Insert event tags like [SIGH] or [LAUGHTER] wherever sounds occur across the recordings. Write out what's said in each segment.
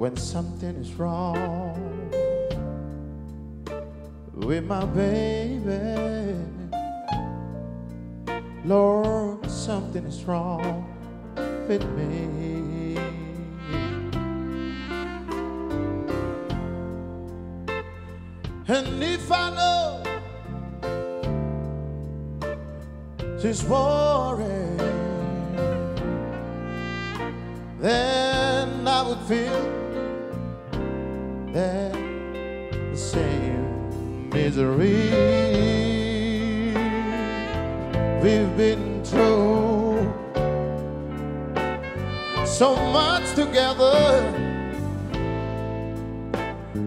when something is wrong with my baby. Lord, something is wrong with me. And if I know she's worried, then I would feel that the same misery. We've been through so much together.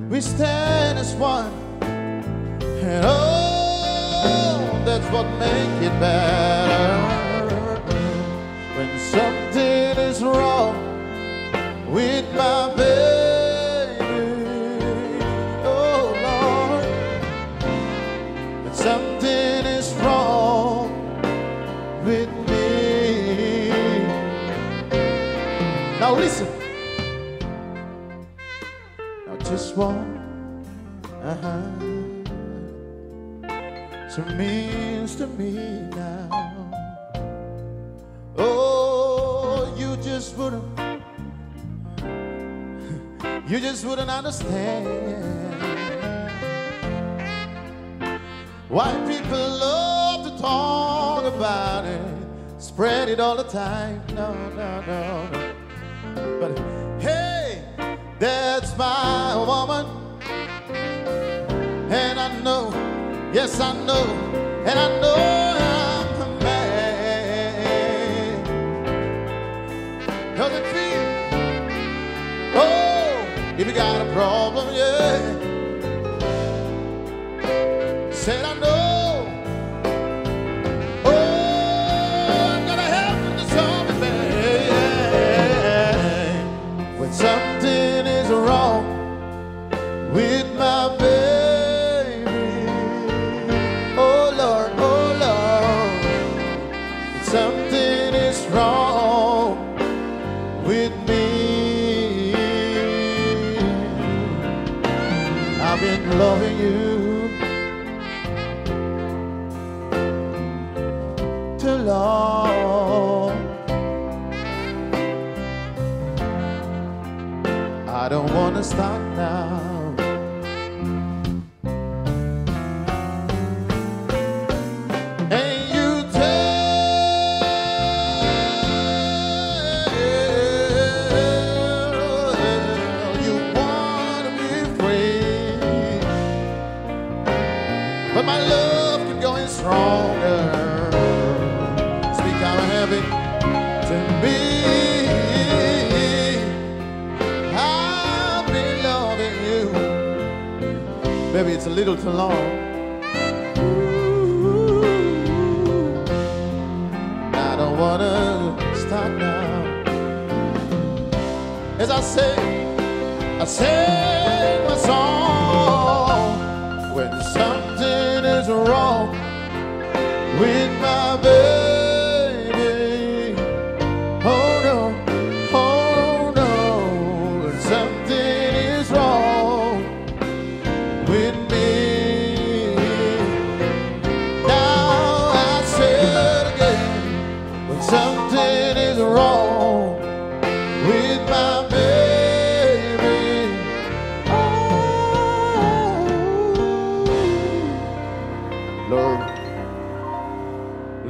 We stand as one. And oh that's what make it better. When something is wrong with my now listen. Now just one uh-huh. So means to me now. Oh you just wouldn't [LAUGHS] you just wouldn't understand why people love to talk about it. Spread it all the time. No no no no but hey that's my woman and I know, yes I know, and I know I'm a man. Cause it feels, oh, if you got a problem, yeah. With me. I've been loving you too long. I don't wanna stop now. Little too long. Ooh, I don't wanna stop now. As I say, I sing my song when something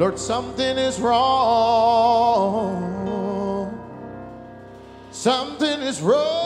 Lord, something is wrong. Something is wrong.